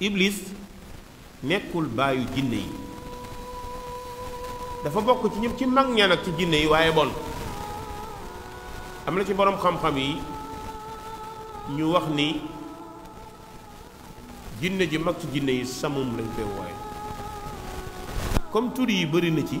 iblis nekkul baayu jinne yi dafa bokk ci ñëpp ci mag ña nag ci jinne yi waaye bon am na ci boroom xam-xam yi ñu wax ni jinne ji mag ci jinne yi samum lañ koy wooye comme tur yi bëri na ci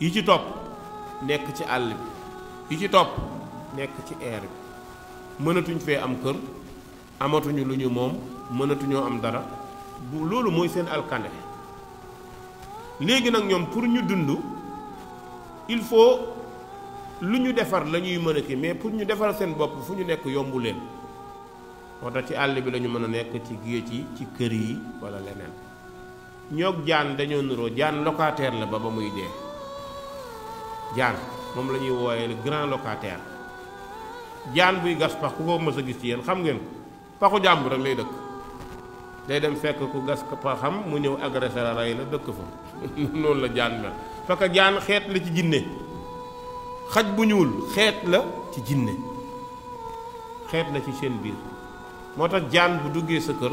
yi ci topp nekk ci àll bi yi ci topp nekk ci air bi mënatuñ fee am kër amatuñu lu ñu moom mënatuñoo am dara bu loolu mooy seen alkande léegi nag ñoom pour ñu dund il faut lu ñu defar la ñuy mën a ki mais pour ñu defar seen bopp fu ñu nekk yombu leen moo tax ci àll bi lañu mën a nekk ci géej yi ci kër yi walla leneen ñoog jaan dañoo nuroo jaan locataire la ba ba muy dee jaan moom la ñuy wooyee le grand locataire jaan buy gas pax ku ko mës a gis ci yéen xam ngeen ko paxu jàmbur rek lay dëkk day dem fekk ku gas paxam mu ñëw agressé la rey la dëkk fa noonu la jaan mel parce que jaan xeet la ci jinne xaj bu ñuul xeet la ci jinne xeet la ci seen biir moo tax jaan bu duggee sa kër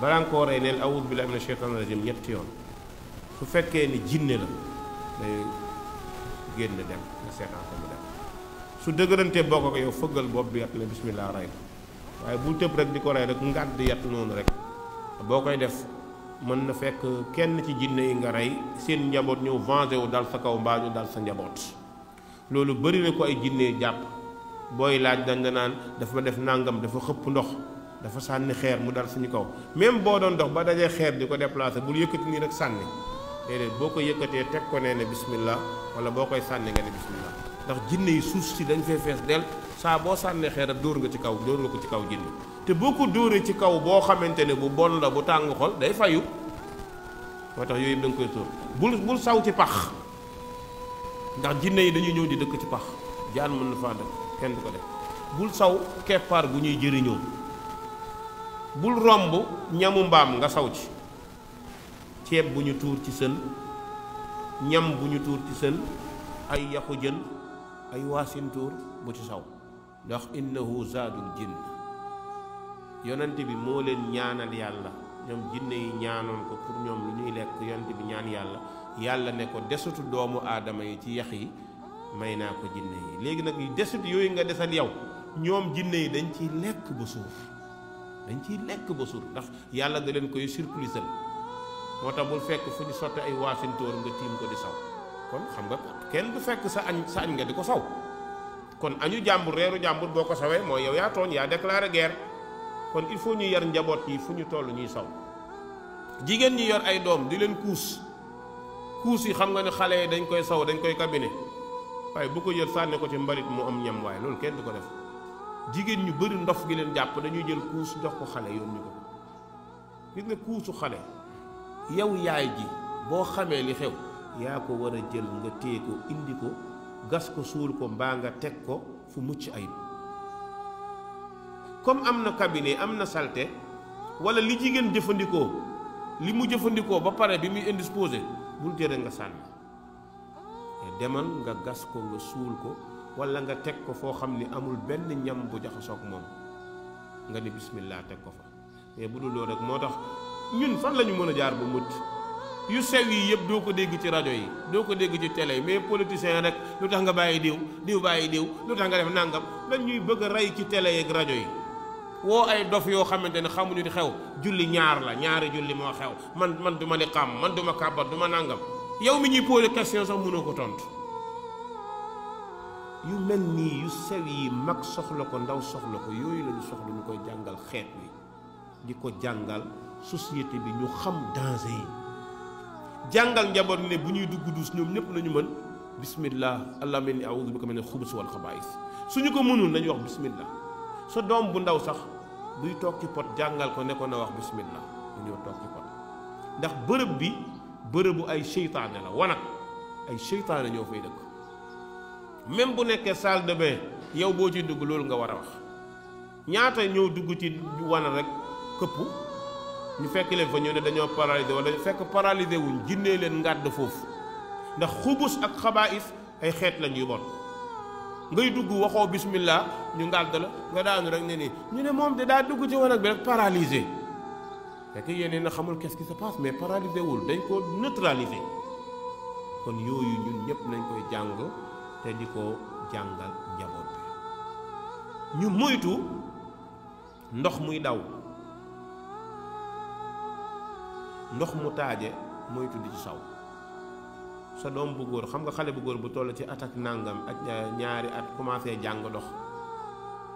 balaa nga koo rey neel awud billahi mina sheytaan rajim ñetti yoon su fekkee ni jinne la day génn dem nga seetaan ko mu dem su dëgërantee bokk ko yow fëggal bopp bi yat ne bismillah rey ko waaye bu tëb rek di ko rey rek ngàdd yat noonu rek boo koy def mën na fekk kenn ci jinne yi nga rey seen njaboot ñëw vengé wu dal sa kaw mbaa ñu dal sa njaboot loolu bari na ko ay jinne jàpp booy laaj dañ la naan dafa ma def nàngam dafa xëpp ndox dafa sànni xeer mu dal suñu kaw même boo doon dox ba dajee xeer di ko déplacé bul yëkkati nii rek sànni déedéet boo ko yëkkatee teg ko nee ne bismillah wala boo koy sànni nga ne bismillah ndax jinne yi suuf si dañ fee fees del saa boo sànnee xeer dóor nga ci kaw dóor nga ko ci kaw jinne te boo ko dóoree ci kaw boo xamante ne bu bon la bu tàng xol day fayu moo tax yooyu yëpp da nga koy tóor bul bul saw ci pax ndax jinne yi dañuy ñëw di dëkk ci pax jaan mën na faa dëkk kenn du ko def bul saw keppaar gu ñuy jëriñoo bul romb ñamu mbaam nga saw ci ceeb bu ñu tuur ci sën ñam bu ñu tuur ci sën ay yaxu jën ay waasintuur bu ci saw ndax innahu zaadul jinn yonent bi moo leen ñaanal yàlla ñoom jinne yi ñaanoon ko pour ñoom lu ñuy lekk yonent bi ñaan yàlla yàlla ne ko desutu doomu aadama yi ci yax yi may naa ko jinne yi léegi nag desut yooyu nga desal yow ñoom jinne yi dañ ciy lekk ba suur dañ ciy lekk ba suur ndax yàlla da leen koy surplusal moo tax bul fekk fu ñu sotti ay waafintóor nga tiim ko di saw kon xam nga kenn du fekk sa añ sa añ nga di ko saw kon añu jàmbur reeru jàmbur boo ko sawee mooy yow yaa tooñ yaa déclaré guerre kon il faut ñu yar njaboot yi fu ñu toll ñuy saw jigéen ñi yor ay doom di leen kuus kuus yi xam nga ne xale yi dañ koy saw dañ koy kabine waaye bu ko jël sànni ko ci mbalit mu am ñam waaye loolu kenn du ko def jigéen ñu bëri ndof gi leen jàpp dañuy jël kuus jox ko xale yoon ñu ko gis nga kuusu xale yow yaay ji boo xamee li xew yaa ko war a jël nga téye ko indi ko gas ko suul ko mbaa nga teg ko fu mucc ayib comme am na cabinet am na salte wala li jigéen jëfandikoo li mu jëfandikoo ba pare bi muy indisposé bul jëre nga sànni demal nga gas ko nga suul ko wala nga teg ko foo xam ni amul benn ñam bu jaxasoog moom nga ni bismillah teg ko fa mais bu dul loolu rek moo tax ñun fan la ñu mën a jaar bu mucc yu sew yi yëpp doo ko dégg ci rajo yi doo ko dégg ci télé yi mais politicien rek lu tax nga bàyyi diw diw bàyyi diw lu tax nga def nàngam dañ ñuy bëgg a rey ci télé yeeg rajo yi woo ay dof yoo xamante ne xamuñu di xew julli ñaar la ñaari julli moo xew man man du ma li xam man du ma kàbbat du ma nàngam yow mi ñuy posé question sax mënoo ko tontu yu mel nii yu sew yi mag soxla ko ndaw soxla ko yooyu la ñu soxla ñu koy jàngal xeet bi di ko jàngal société bi ñu xam danger yi jàngal njaboot ne bu ñuy dugg duus ñoom ñëpp nañu mën bismillah allahumma inni a'udhu bika min al-khubuthi wal khaba'ith suñu ko mënul nañu wax bismillah sa doom bu ndaw sax buy toog ci pot jàngal ko ne ko na wax bismillah dañoo toog ci pot ndax bërëb bi bërëbu ay seytaane la wanag ay seytaane ñoo fay dëkk même bu nekkee salle de bain yow boo ci dugg loolu nga war a wax ñaata ñëw dugg ci wana rek këpp ñu fekk leen fa ñëw ne dañoo paralysé wala fekk paralysé wuñ jinnee leen ngàdd foofu ndax xubus ak xabaa'is ay xeet lañ yu bon ngay dugg waxoo bismillah ñu ngàdd la nga daanu rek ne nii ñu ne moom de daa dugg ci wanag bi rek paralysé fekk yeneen na xamul qu'est-ce qui se passe mais paralysé wul dañ ko neutralisé kon yooyu ñun ñëpp nañ koy jàng te di ko jàngal njaboot ñu moytu ndox muy daw ndox mu taaje moytu di ci saw sa doom bu góor xam nga xale bu góor bu toll ci at ak nàngam ak ñaari at commencé jàng dox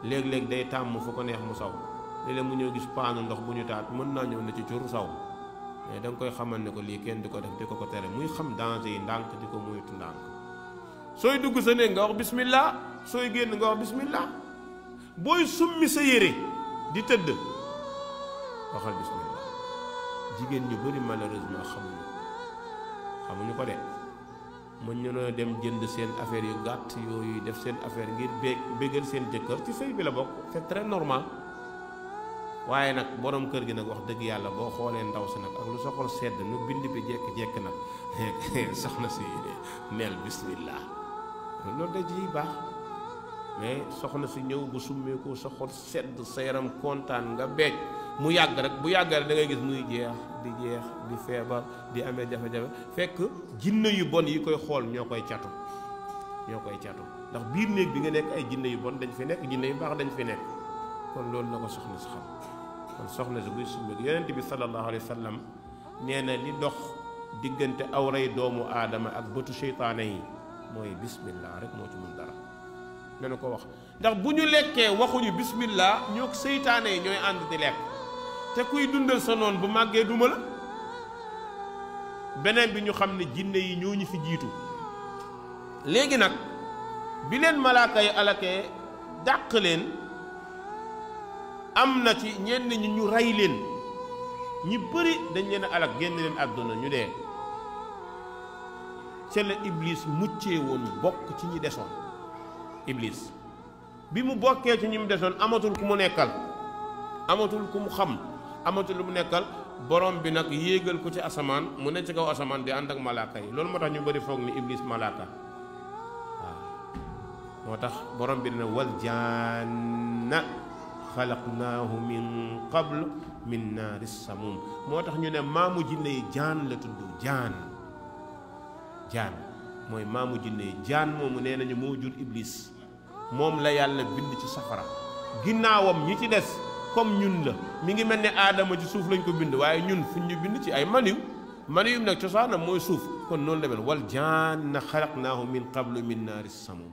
léeg-léeg day tàmm fu ko neex mu saw léeg-léeg mu ñëw gis paanu ndox bu ñu taat mën naa ñëw na ci cur saw mais da nga koy xamal ne ko lii kenn di ko def di ko ko tere muy xam danger yi ndànk di ko moytu ndànk sooy dugg sa néeg nga wax bismillah sooy génn nga wax bismillah booy summi sa yére di tëdd waxal bismillah jigéen ñu bari malheureusement xamuñu xamuñu ko de mën ñu noo dem jënd seen affaire yu gàtt yooyu def seen affaire ngir bé bégal seen jëkkër ci sëy bi la bokk c'est très normal waaye nag borom kër gi nag wax dëgg yàlla boo xoolee ndaw si nag ak lu soxol sedd nu bind bi jekk-jekk nag soxna si neel bismillah loolu da ciy baax mais soxna si ñëw bu summeekoo sa xol sedd sa yaram kontaan nga beej mu yàgg rek bu yàgg rek da ngay gis muy jeex di jeex di feebar di amee jafe-jafe fekk jinne yu bon yi koy xool ñoo koy catu ñoo koy catu ndax biir néeg bi nga nekk ay jinne yu bon dañ fi nekk jinne yu baax dañ fi nekk kon loolu la ko soxna si xam kon soxna si buy summeeku yonent bi sallallahu alayhi wa sallam nee na li dox diggante awray doomu aadama ak bëtu seytaane yi mooy bismillah rek moo ci mun dara nanu ko wax ndax bu ñu lekkee waxuñu bismillah ñoo seytaane yi ñooy ànd di lekk te kuy dundal sa noon bu màggee duma la beneen bi ñu xam ne jinne yi ñoo ñu fi jiitu léegi nag bi leen malaaka yi alakee dàq leen am na ci ñenn ñi ñu rey leen ñi bëri dañ leen a alak génn leen àdduna ñu dee ca la iblis muccee woon bokk ci ñi desoon iblis bi mu bokkee ci ñi mu desoon amatul ku mu nekkal amatul ku mu xam amatul lu mu nekkal borom bi nag yéegal ko ci asamaan mu ne ci kaw asamaan di ànd ak malaaka yi loolu moo tax ñu bëri foog ni iblis malaaka moo tax borom bi na wal janna xalaqnaahu min qabl min naari samum moo tax ñu ne maamu jinne yi jaan la tudd jaan jaan mooy maamu jinne yi jaan moomu nee nañu moo jur iblis moom la yàlla bind ci safara ginnaawam ñi ci des comme ñun la mi ngi mel ni aadama ci suuf lañ ko bind waaye ñun fuñ ñu bind ci ay maniw man yum nag cosaanam mooy suuf kon noonu la mel wal janna xalaqnaahu min qablu min naari samum